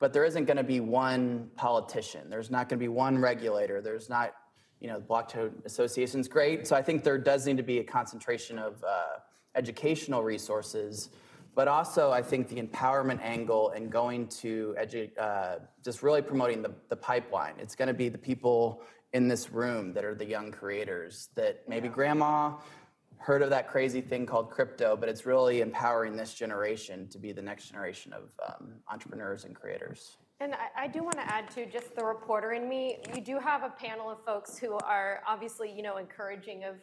but there isn't going to be one politician. There's not going to be one regulator. There's not, you know, the Blockchain Association's great. So I think there does need to be a concentration of uh, educational resources but also I think the empowerment angle and going to edu- uh, just really promoting the, the pipeline. It's going to be the people in this room that are the young creators that maybe grandma heard of that crazy thing called crypto, but it's really empowering this generation to be the next generation of um, entrepreneurs and creators. And I, I do want to add to just the reporter in me. You do have a panel of folks who are obviously, you know, encouraging of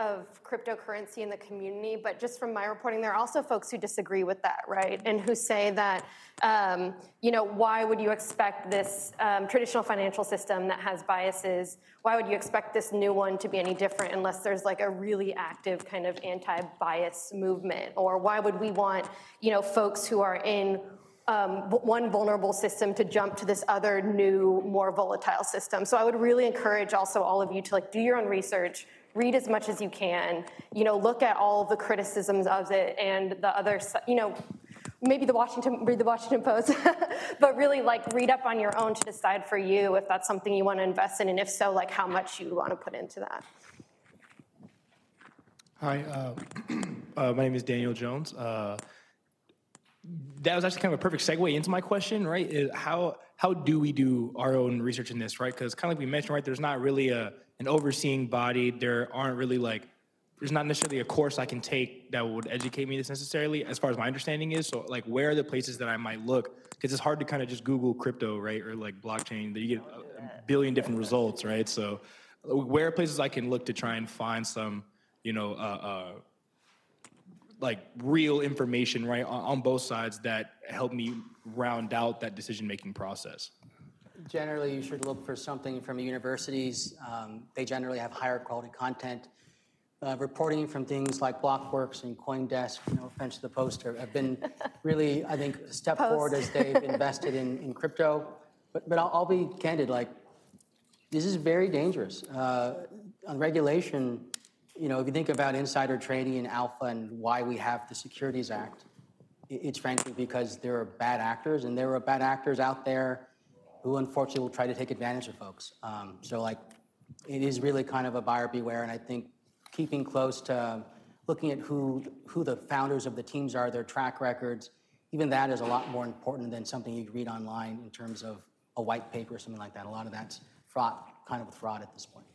of cryptocurrency in the community, but just from my reporting, there are also folks who disagree with that, right? And who say that, um, you know, why would you expect this um, traditional financial system that has biases? Why would you expect this new one to be any different unless there's like a really active kind of anti-bias movement? Or why would we want, you know, folks who are in um, one vulnerable system to jump to this other new, more volatile system. So I would really encourage also all of you to like do your own research, read as much as you can, you know, look at all the criticisms of it and the other, you know, maybe the Washington, read the Washington Post, <laughs> but really like read up on your own to decide for you if that's something you want to invest in, and if so, like how much you want to put into that. Hi, uh, <clears throat> uh, my name is Daniel Jones. Uh, that was actually kind of a perfect segue into my question, right? Is how how do we do our own research in this, right? Because kind of like we mentioned, right, there's not really a an overseeing body. There aren't really like there's not necessarily a course I can take that would educate me this necessarily, as far as my understanding is. So, like, where are the places that I might look? Because it's hard to kind of just Google crypto, right, or like blockchain. That you get a, billion different results, right? So, where are places I can look to try and find some, you know, uh, uh, like real information, right, on, on both sides that help me round out that decision-making process. Generally, you should look for something from universities. Um, They generally have higher quality content. Uh, Reporting from things like Blockworks and CoinDesk, no offense to the poster, have been <laughs> really, I think, a step forward as they've <laughs> invested in, in crypto. But, but I'll, I'll be candid, like, this is very dangerous. Uh, On regulation, you know, if you think about insider trading and alpha and why we have the Securities Act, it's frankly because there are bad actors, and there are bad actors out there who unfortunately will try to take advantage of folks. Um, So like, it is really kind of a buyer beware, and I think keeping close to looking at who, who the founders of the teams are, their track records, even that is a lot more important than something you read online in terms of a white paper or something like that. A lot of that's fraud, kind of fraud at this point.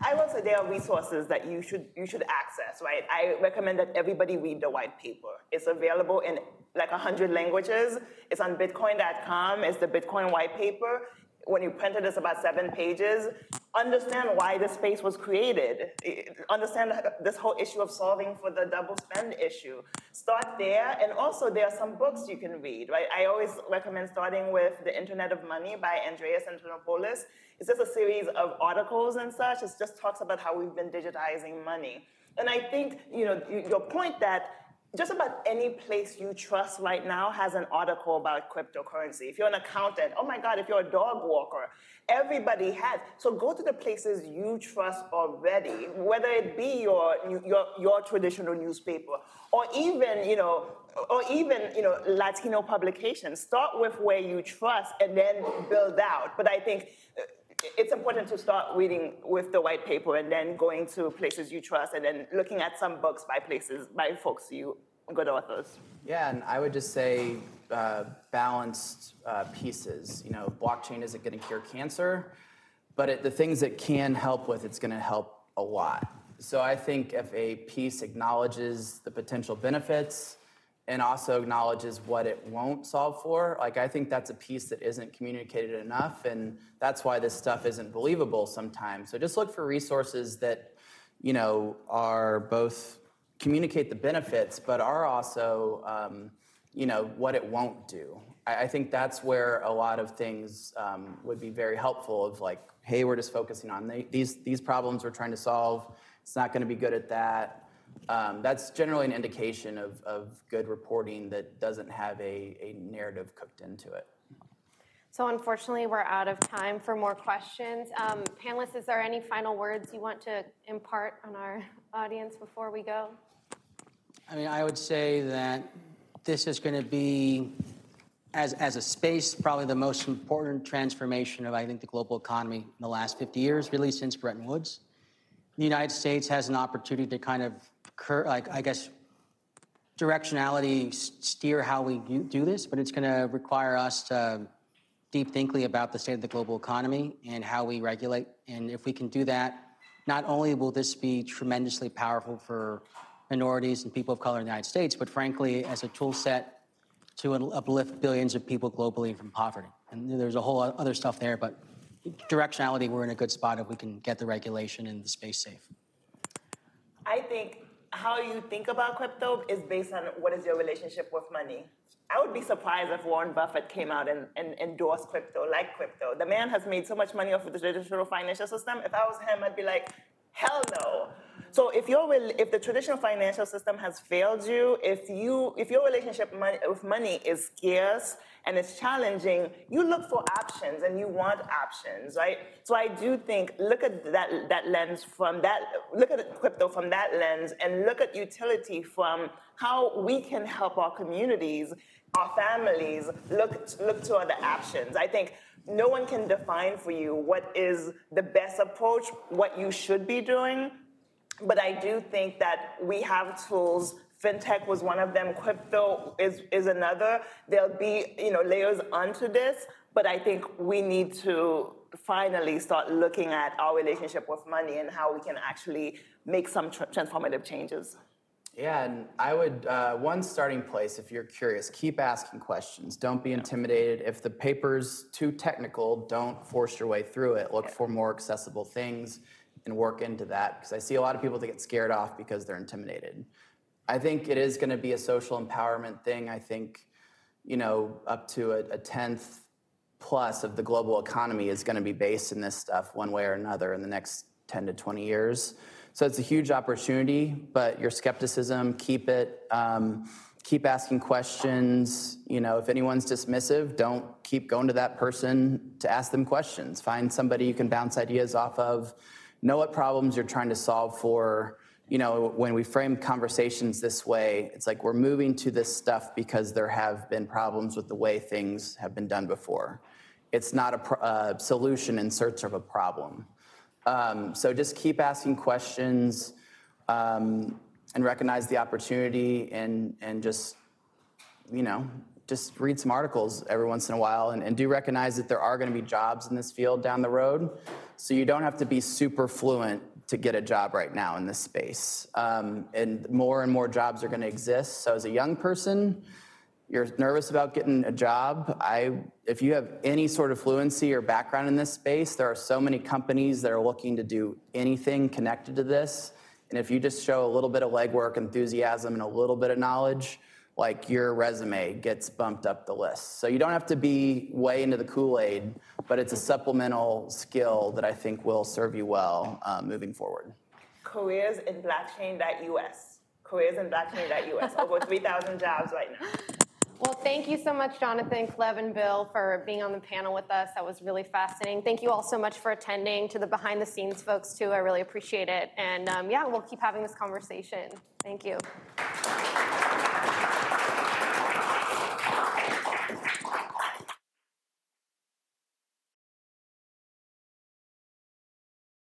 I will say there are resources that you should you should access, right? I recommend that everybody read the white paper. It's available in like 100 languages. It's on bitcoin.com. It's the Bitcoin white paper. When you print it, it's about seven pages. Understand why this space was created. Understand this whole issue of solving for the double spend issue. Start there, and also there are some books you can read, right? I always recommend starting with The Internet of Money by Andreas Antonopoulos. It's just a series of articles and such. It just talks about how we've been digitizing money. And I think, you know, your point that just about any place you trust right now has an article about cryptocurrency. If you're an accountant, oh my God, if you're a dog walker, everybody has. So go to the places you trust already, whether it be your, your, your traditional newspaper or even, you know, or even, you know, Latino publications. Start with where you trust and then build out. But I think it's important to start reading with the white paper and then going to places you trust and then looking at some books by places by folks you good authors. Yeah, and I would just say uh, balanced uh, pieces. You know, blockchain isn't going to cure cancer, but it, the things it can help with, it's going to help a lot. So I think if a piece acknowledges the potential benefits and also acknowledges what it won't solve for, like I think that's a piece that isn't communicated enough, and that's why this stuff isn't believable sometimes. So just look for resources that, you know, are both communicate the benefits, but are also, um, you know, what it won't do. I, I think that's where a lot of things um, would be very helpful. Of like, hey, we're just focusing on the, these these problems we're trying to solve. It's not going to be good at that. Um, that's generally an indication of, of good reporting that doesn't have a, a narrative cooked into it. So unfortunately, we're out of time for more questions. Um, Panelists, is there any final words you want to impart on our audience before we go? I mean, I would say that this is going to be, as, as a space, probably the most important transformation of, I think, the global economy in the last 50 years, really since Bretton Woods. The United States has an opportunity to kind of, cur- like, I guess, directionality steer how we do this, but it's going to require us to deep thinkly about the state of the global economy and how we regulate. And if we can do that, not only will this be tremendously powerful for minorities and people of color in the United States, but frankly, as a tool set to uplift billions of people globally from poverty. And there's a whole other stuff there, but directionality, we're in a good spot if we can get the regulation and the space safe. I think how you think about crypto is based on what is your relationship with money. I would be surprised if Warren Buffett came out and, and endorsed crypto, like crypto. The man has made so much money off of the traditional financial system. If I was him, I'd be like, hell no. So if your if the traditional financial system has failed you, if you if your relationship with money is scarce and it's challenging, you look for options and you want options, right? So I do think look at that that lens from that look at crypto from that lens and look at utility from how we can help our communities, our families look look to other options. I think no one can define for you what is the best approach, what you should be doing. But I do think that we have tools. FinTech was one of them. Crypto is, is another. There'll be you know layers onto this, but I think we need to finally start looking at our relationship with money and how we can actually make some tr- transformative changes. Yeah, and I would, uh, one starting place, if you're curious, keep asking questions. Don't be intimidated. If the paper's too technical, don't force your way through it. Look for more accessible things and work into that. Because I see a lot of people that get scared off because they're intimidated. I think it is going to be a social empowerment thing. I think, you know, up to a, a tenth plus of the global economy is going to be based in this stuff one way or another in the next 10 to 20 years. So it's a huge opportunity, but your skepticism, keep it. Um, keep asking questions. You know, if anyone's dismissive, don't keep going to that person to ask them questions. Find somebody you can bounce ideas off of. Know what problems you're trying to solve for. You know, when we frame conversations this way, it's like we're moving to this stuff because there have been problems with the way things have been done before. It's not a pro- uh, solution in search of a problem. Um, so just keep asking questions um, and recognize the opportunity and, and just, you know, just read some articles every once in a while and, and do recognize that there are going to be jobs in this field down the road. So you don't have to be super fluent to get a job right now in this space. Um, and more and more jobs are going to exist. So as a young person, you're nervous about getting a job, I, if you have any sort of fluency or background in this space, there are so many companies that are looking to do anything connected to this. And if you just show a little bit of legwork, enthusiasm, and a little bit of knowledge, like your resume gets bumped up the list. So you don't have to be way into the Kool-Aid, but it's a supplemental skill that I think will serve you well uh, moving forward. Careers in blockchain.us. Careers in blockchain.us. Over 3,000 jobs right now. Well, thank you so much, Jonathan, Cleve, and Bill, for being on the panel with us. That was really fascinating. Thank you all so much for attending. To the behind the scenes folks, too, I really appreciate it. And um, yeah, we'll keep having this conversation. Thank you.